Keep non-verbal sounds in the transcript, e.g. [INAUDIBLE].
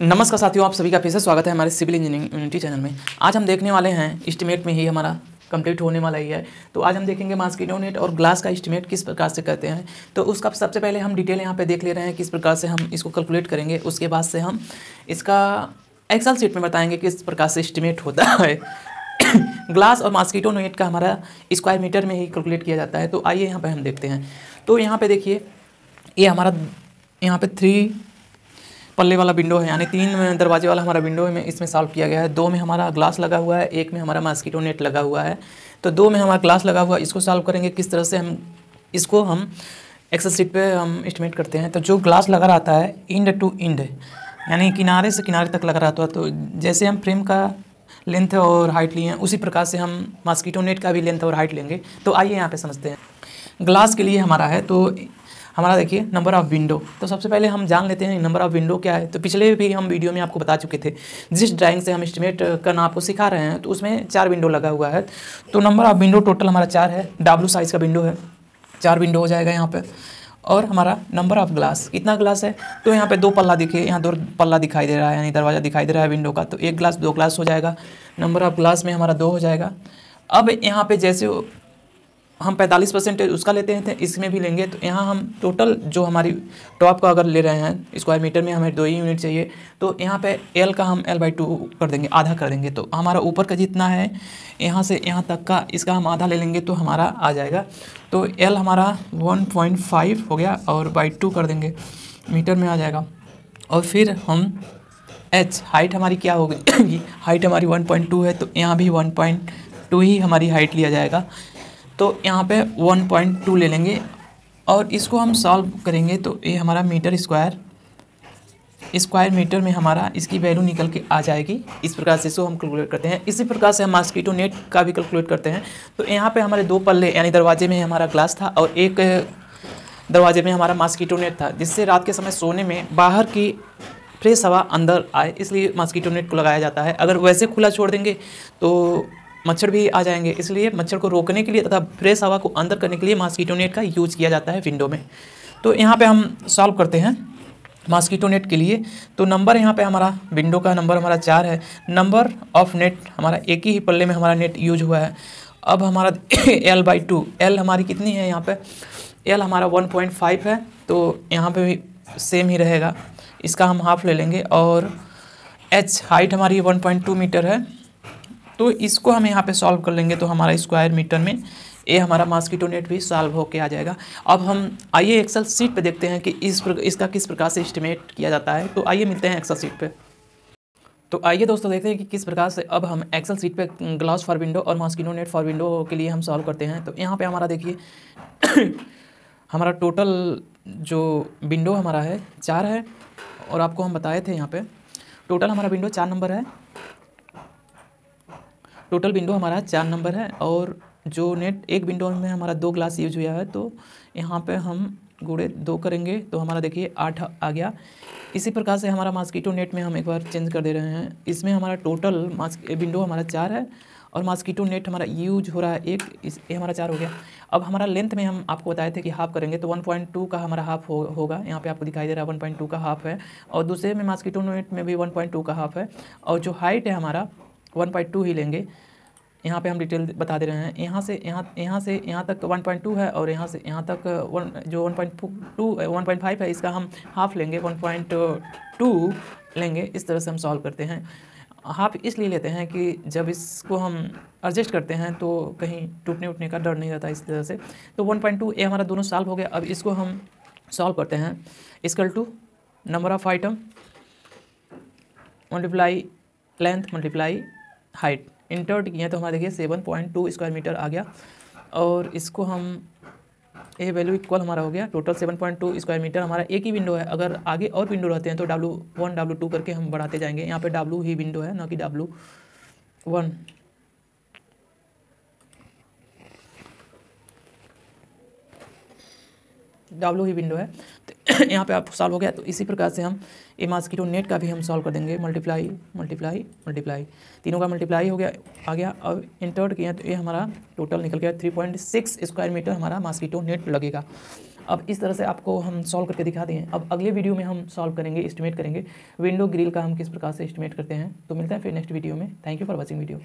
नमस्कार साथियों, आप सभी का फिर से स्वागत है हमारे सिविल इंजीनियरिंग यूनिटी चैनल में। आज हम देखने वाले हैं इस्टीमेट में ही हमारा कंप्लीट होने वाला ही है। तो आज हम देखेंगे मास्किटो नेट और ग्लास का इस्टीमेट किस प्रकार से करते हैं। तो उसका सबसे पहले हम डिटेल यहाँ पे देख ले रहे हैं किस प्रकार से हम इसको कैलकुलेट करेंगे। उसके बाद से हम इसका एक्सल सीट में बताएँगे किस प्रकार से इस्टीमेट होता है। [COUGHS] ग्लास और मास्किटो नेट का हमारा स्क्वायर मीटर में ही कैलकुलेट किया जाता है। तो आइए यहाँ पर हम देखते हैं। तो यहाँ पर देखिए, ये हमारा, यहाँ पे थ्री पल्ले वाला विंडो है, यानी तीन दरवाजे वाला हमारा विंडो में इसमें सॉल्व किया गया है। दो में हमारा ग्लास लगा हुआ है, एक में हमारा मास्किटो नेट लगा हुआ है। तो दो में हमारा ग्लास लगा हुआ है, इसको सॉल्व करेंगे किस तरह से हम, इसको हम एक्सल सीट पे हम एस्टिमेट करते हैं। तो जो ग्लास लगा रहता है इंड टू इंड यानी किनारे से किनारे तक लगा रहता है। तो जैसे हम फ्रेम का लेंथ और हाइट लिए हैं, उसी प्रकार से हम मास्किटो नेट का भी लेंथ और हाइट लेंगे। तो आइए यहाँ पे समझते हैं। ग्लास के लिए हमारा है तो हमारा देखिए नंबर ऑफ़ विंडो तो सबसे पहले हम जान लेते हैं नंबर ऑफ़ विंडो क्या है। तो पिछले भी हम वीडियो में आपको बता चुके थे, जिस ड्राइंग से हम एस्टिमेट करना आपको सिखा रहे हैं तो उसमें चार विंडो लगा हुआ है। तो नंबर ऑफ़ विंडो टोटल हमारा चार है डाब्लू साइज़ का विंडो है। चार विंडो हो जाएगा यहाँ पर और हमारा नंबर ऑफ़ ग्लास कितना ग्लास है। तो यहाँ पे दो पल्ला दिखे, यहाँ दो पल्ला दिखाई दे रहा है, यानी दरवाज़ा दिखाई दे रहा है विंडो का। तो एक ग्लास दो ग्लास हो जाएगा। नंबर ऑफ़ ग्लास में हमारा दो हो जाएगा। अब यहाँ पे जैसे हम 45 परसेंटेज उसका लेते हैं इसमें भी लेंगे। तो यहाँ हम टोटल जो हमारी टॉप का अगर ले रहे हैं स्क्वायर मीटर में हमें दो ही यूनिट चाहिए तो यहाँ पे एल का हम एल बाई टू कर देंगे, आधा कर देंगे। तो हमारा ऊपर का जितना है, यहाँ से यहाँ तक का इसका हम आधा ले लेंगे तो हमारा आ जाएगा। तो एल हमारा वन पॉइंट फाइव हो गया और बाई टू कर देंगे मीटर में आ जाएगा। और फिर हम एच हाइट हमारी क्या होगी? [COUGHS] हाइट हमारी वन पॉइंट टू है तो यहाँ भी वन पॉइंट टू ही हमारी हाइट लिया जाएगा। तो यहाँ पे 1.2 ले लेंगे और इसको हम सॉल्व करेंगे तो ये हमारा मीटर स्क्वायर स्क्वायर मीटर में हमारा इसकी वैल्यू निकल के आ जाएगी। इस प्रकार से इसको हम कैलकुलेट करते हैं। इसी प्रकार से हम मास्कीटो नेट का भी कैलकुलेट करते हैं। तो यहाँ पे हमारे दो पल्ले, यानी दरवाजे में हमारा ग्लास था और एक दरवाजे में हमारा मास्कीटो नेट था, जिससे रात के समय सोने में बाहर की फ्रेश हवा अंदर आए, इसलिए मास्कीटो नेट को लगाया जाता है। अगर वैसे खुला छोड़ देंगे तो मच्छर भी आ जाएँगे। इसलिए मच्छर को रोकने के लिए तथा फ्रेश हवा को अंदर करने के लिए मास्कीटो नेट का यूज़ किया जाता है विंडो में। तो यहाँ पे हम सॉल्व करते हैं मास्कीटो नेट के लिए। तो नंबर यहाँ पे हमारा विंडो का नंबर हमारा चार है। नंबर ऑफ़ नेट हमारा एक ही पल्ले में हमारा नेट यूज़ हुआ है। अब हमारा एल बाई टू एल हमारी कितनी है यहाँ पे? एल हमारा वन पॉइंट फाइव है तो यहाँ पे भी सेम ही रहेगा। इसका हम हाफ़ ले लेंगे और एच हाइट हमारी वन पॉइंट टू मीटर है। तो इसको हम यहाँ पे सॉल्व कर लेंगे तो हमारा स्क्वायर मीटर में ये हमारा मास्कीटो नेट भी सॉल्व होके आ जाएगा। अब हम आइए एक्सेल सीट पे देखते हैं कि इस प्र, इसका किस प्रकार से इस्टीमेट किया जाता है। तो आइए मिलते हैं एक्सेल सीट पे। तो आइए दोस्तों देखते हैं कि किस प्रकार से अब हम एक्सेल सीट पे ग्लास फॉर विंडो और मास्किनो नेट फॉर विंडो के लिए हम सॉल्व करते हैं। तो यहाँ पे हमारा देखिए [COUGHS] हमारा टोटल जो विंडो हमारा है चार है। और आपको हम बताए थे यहाँ पे टोटल हमारा विंडो चार नंबर है। टोटल विंडो हमारा चार नंबर है और जो नेट एक विंडो में हमारा दो ग्लास यूज़ हुआ है तो यहाँ पे हम गुड़े दो करेंगे। तो हमारा देखिए आठ आ गया। इसी प्रकार से हमारा मास्कीटो नेट में हम एक बार चेंज कर दे रहे हैं। इसमें हमारा टोटल मास्क विंडो हमारा चार है और मास्कीटो नेट हमारा यूज़ हो रहा है एक इस ये हमारा चार हो गया। अब हमारा लेंथ में हम आपको बताए थे कि हाफ़ करेंगे तो 1.2 का हमारा हाफ़ हो, होगा। यहाँ पे आपको दिखाई दे रहा है 1.2 का हाफ़ है और दूसरे में मास्कीटो नेट में भी 1.2 का हाफ़ है और जो हाइट है हमारा वन पॉइंट टू ही लेंगे यहाँ पे हम डिटेल बता दे रहे हैं। यहाँ से, यहाँ यहाँ से, यहाँ तक वन पॉइंट टू है और यहाँ से, यहाँ तक वन जो one point two one point five है, इसका हम हाफ़ लेंगे वन पॉइंट टू लेंगे। इस तरह से हम सॉल्व करते हैं। हाफ़ इसलिए लेते हैं कि जब इसको हम एडजस्ट करते हैं तो कहीं टूटने उटने का डर नहीं रहता इस तरह से। तो वन पॉइंट टू ये हमारा दोनों सॉल्व हो गया। अब इसको हम सॉल्व करते हैं। Is equal two number of item multiply length multiply height insert किए तो हमारा देखिए seven point two square meter आ गया। और इसको हम ए वैल्यू इक्वल हमारा हो गया। Total seven point two square meter हमारा एक ही विंडो है। अगर आगे और विंडो रहते हैं तो डब्लू वन डब्लू टू करके हम बढ़ाते जाएँगे। यहाँ पे डब्लू ही विंडो है, ना कि डब्लू वन डब्लू ही विंडो है। [COUGHS] यहाँ पे आप सॉल्व हो गया तो इसी प्रकार से हम ए मास्किटो नेट का भी हम सॉल्व कर देंगे। मल्टीप्लाई मल्टीप्लाई मल्टीप्लाई तीनों का मल्टीप्लाई हो गया, आ गया। अब इंटर्ड किया तो ये हमारा टोटल निकल गया three point six square metre हमारा मास्किटो नेट लगेगा। अब इस तरह से आपको हम सॉल्व करके दिखा दिए अब अगले वीडियो में हम सॉल्व करेंगे इस्टीमेट करेंगे। विंडो ग्रिल का हम किस प्रकार से इस्टीमेट करते हैं? तो मिलते हैं फिर नेक्स्ट वीडियो में। Thank you for watching video